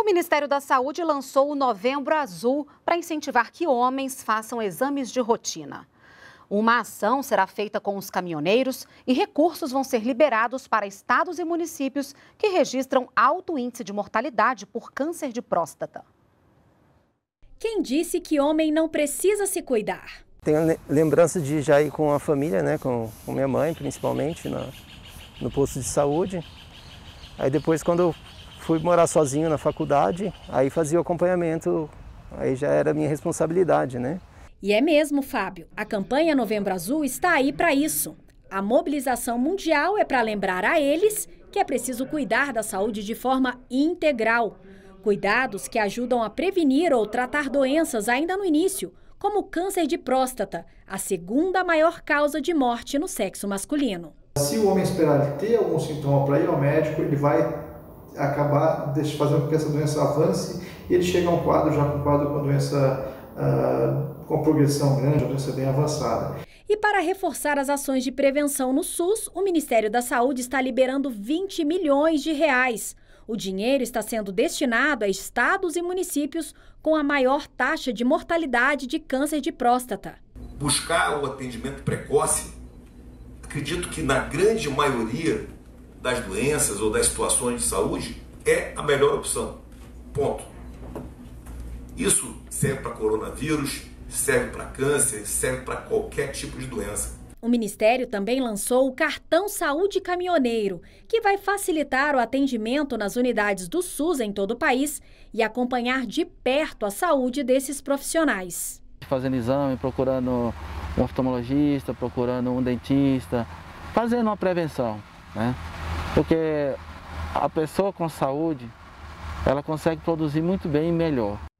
O Ministério da Saúde lançou o Novembro Azul para incentivar que homens façam exames de rotina. Uma ação será feita com os caminhoneiros e recursos vão ser liberados para estados e municípios que registram alto índice de mortalidade por câncer de próstata. Quem disse que homem não precisa se cuidar? Tenho lembrança de já ir com a família, né, com, com minha mãe principalmente, na, no posto de saúde. Aí depois quando eu fui morar sozinho na faculdade, aí fazia o acompanhamento, aí já era minha responsabilidade, né? E é mesmo, Fábio. A campanha Novembro Azul está aí para isso. A mobilização mundial é para lembrar a eles que é preciso cuidar da saúde de forma integral. Cuidados que ajudam a prevenir ou tratar doenças ainda no início, como o câncer de próstata, a segunda maior causa de morte no sexo masculino. Se o homem esperar ter algum sintoma para ir ao médico, ele vai acabar fazendo com que essa doença avance e ele chega a um quadro já com um quadro com a doença uh, com progressão grande, a doença bem avançada. E para reforçar as ações de prevenção no SUS, o Ministério da Saúde está liberando 20 milhões de reais. O dinheiro está sendo destinado a estados e municípios com a maior taxa de mortalidade de câncer de próstata. Buscar o atendimento precoce, acredito que na grande maioria das doenças ou das situações de saúde é a melhor opção. Ponto. Isso serve para coronavírus, serve para câncer, serve para qualquer tipo de doença. O Ministério também lançou o Cartão Saúde Caminhoneiro, que vai facilitar o atendimento nas unidades do SUS em todo o país e acompanhar de perto a saúde desses profissionais. Fazendo exame, procurando um oftalmologista, procurando um dentista, fazendo uma prevenção, né? Porque a pessoa com saúde, ela consegue produzir muito bem e melhor.